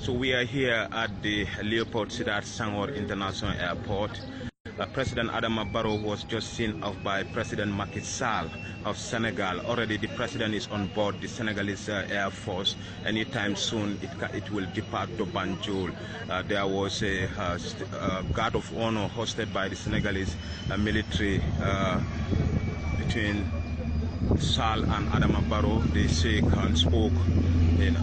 So we are here at the Leopold Sedar Senghor International Airport. Uh, President Adama Barrow was just seen off by President Macky Sall of Senegal. Already the president is on board the Senegalese uh, Air Force. Anytime soon it, it will depart to Banjul. Uh, there was a uh, uh, guard of honor hosted by the Senegalese uh, military between Sall and Adama Barrow. They say and spoke in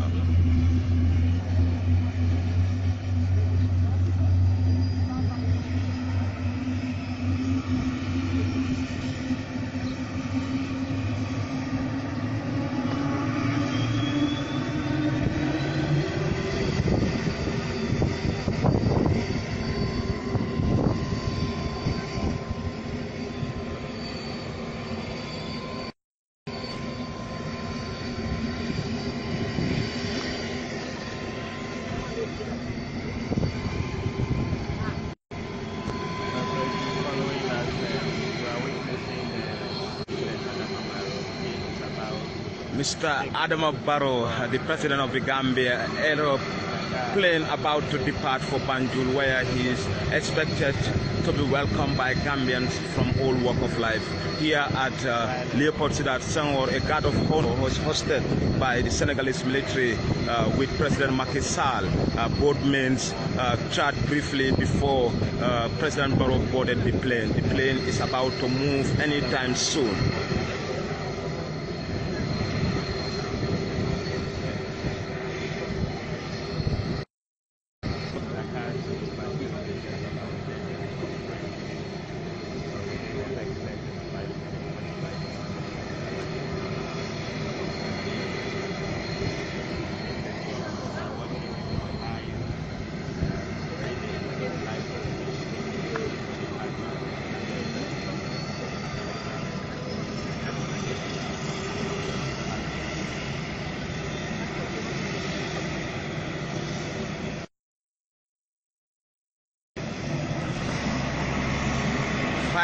Mr. Adama Barrow, the president of the Gambia, aeroplane about to depart for Banjul, where he is expected to be welcomed by Gambians from all walk of life. Here at uh, Leopold Sedar Senghor, a guard of honor was hosted by the Senegalese military uh, with President Macky Sall. Uh, both men uh, chat briefly before uh, President Barrow boarded the plane. The plane is about to move anytime soon.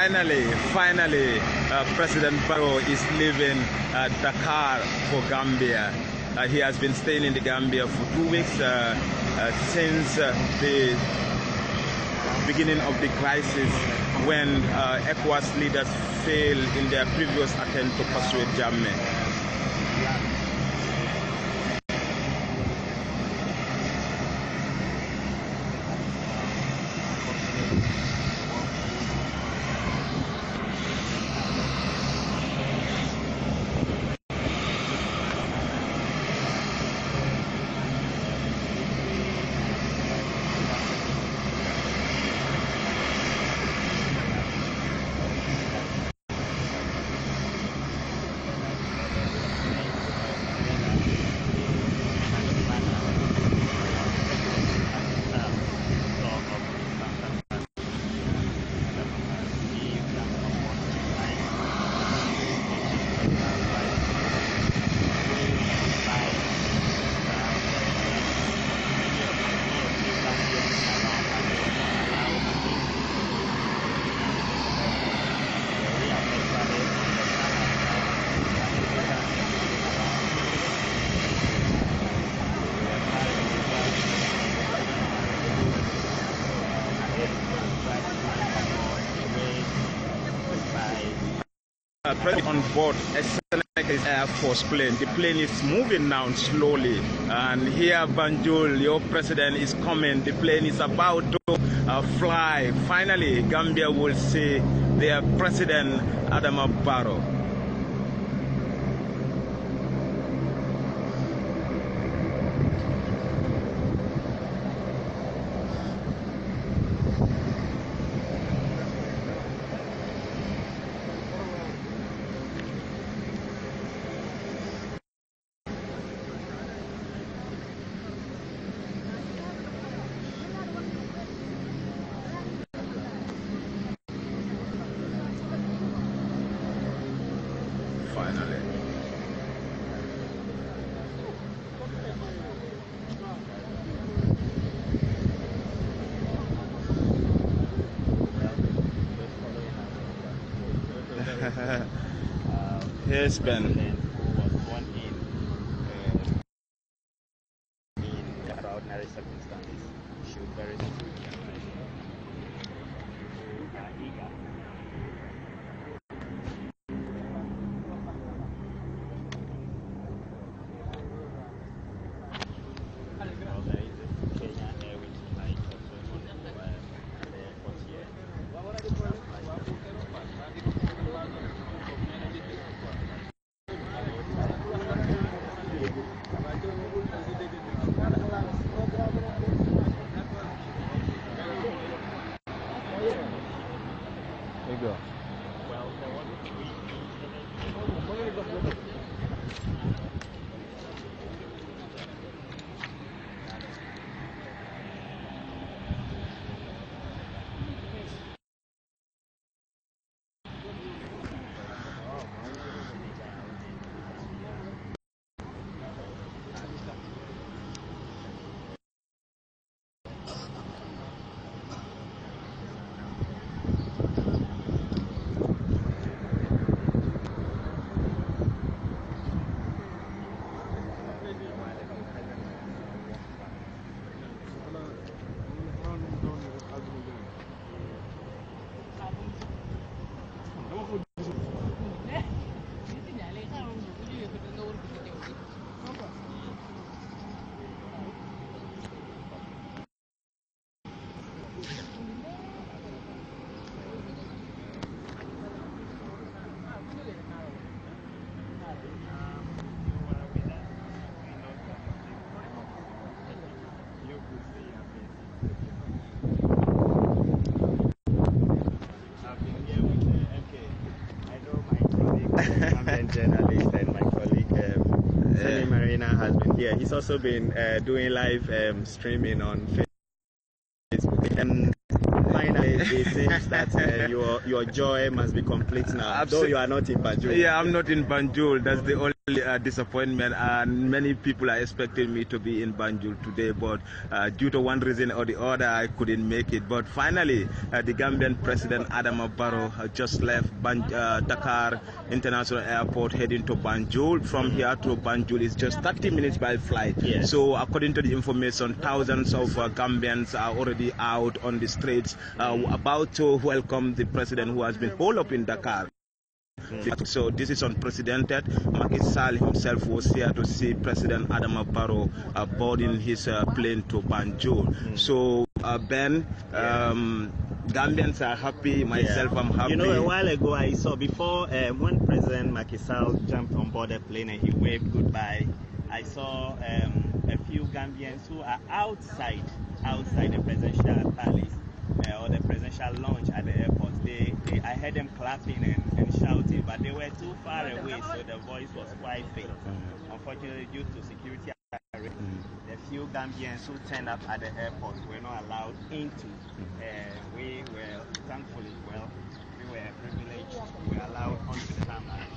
Finally, finally, uh, President Barrow is leaving uh, Dakar for Gambia. Uh, he has been staying in the Gambia for two weeks uh, uh, since uh, the beginning of the crisis when ECOWAS leaders failed in their previous attempt to persuade Jammeh. uh, on board a Senegalese Air Force plane. The plane is moving now slowly. And here, Banjul, your president is coming. The plane is about to uh, fly. Finally, Gambia will see their president, Adama Barrow. finally. Here's Ben. Extraordinary circumstances should very soon. Journalist, and my colleague um, Yeah. Marina has been here. He's also been uh, doing live um, streaming on Facebook. And finally, it seems that uh, your your joy must be complete now, though Absol- you are not in Banjul. Yeah, I'm not in Banjul. That's the only uh, disappointment. And many people are expecting me to be in Banjul today, but uh, due to one reason or the other, I couldn't make it. But finally, uh, the Gambian President Adama Barrow just left Ban- uh, Dakar International Airport heading to Banjul. From here to Banjul is just 30 minutes by flight. Yes. So according to the information, thousands of uh, Gambians are already out on the streets uh, about to welcome the president who has been holed up in Dakar. So this is unprecedented. Macky Sall himself was here to see President Adama Barrow uh, boarding his uh, plane to Banjul. So uh, Ben, um, Gambians are happy. Myself, I'm happy. You know, a while ago I saw before um, when President Macky Sall jumped on board the plane and he waved goodbye. I saw um, a few Gambians who are outside, outside the presidential palace uh, or the presidential lounge at the airport. They, they, I heard them clapping and, and shouting, but they were too far away, so the voice was quite faint. Unfortunately, due to security arrangements, the few Gambians who turned up at the airport were not allowed into. Uh, we were thankfully, well, we were privileged. We were allowed onto the tarmac.